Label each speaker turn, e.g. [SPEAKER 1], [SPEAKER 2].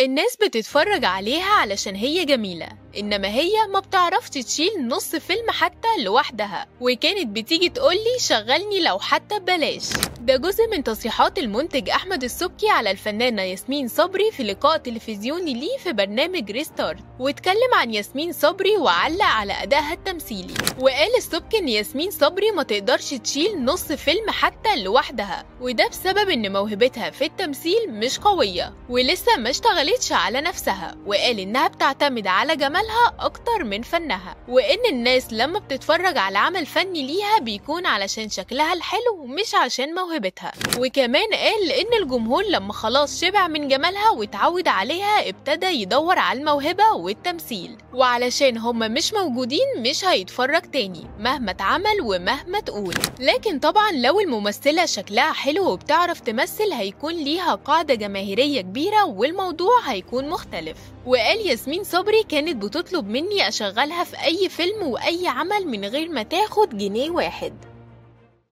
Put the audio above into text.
[SPEAKER 1] الناس بتتفرج عليها علشان هي جميلة. إنما هي ما بتعرفش تشيل نص فيلم حتى لوحدها. وكانت بتيجي تقولي شغلني لو حتى ببلاش ده جزء من تصريحات المنتج أحمد السبكي على الفنانة ياسمين صبري في لقاء تلفزيوني ليه في برنامج ريستارت واتكلم عن ياسمين صبري وعلق على أدائها التمثيلي. وقال السبكي إن ياسمين صبري ما تقدرش تشيل نص فيلم حتى لوحدها. وده بسبب إن موهبتها في التمثيل مش قوية. ولسه ما اشتغلتش على نفسها. وقال إنها بتعتمد على جمالها أكتر من فنها. وإن الناس لما بتتفرج على عمل فني ليها بيكون علشان شكلها الحلو مش عشان موهبتها. وكمان قال إن الجمهور لما خلاص شبع من جمالها واتعود عليها ابتدى يدور على الموهبة والتمثيل. وعلشان هما مش موجودين مش هيتفرج تاني مهما اتعمل ومهما تقول. لكن طبعا لو الممثلة شكلها حلو وبتعرف تمثل هيكون ليها قاعدة جماهيرية كبيرة والموضوع هيكون مختلف. وقال ياسمين صبري كانت بتطلب مني أشغلها في أي فيلم وأي عمل من غير ما تاخد جنيه واحد.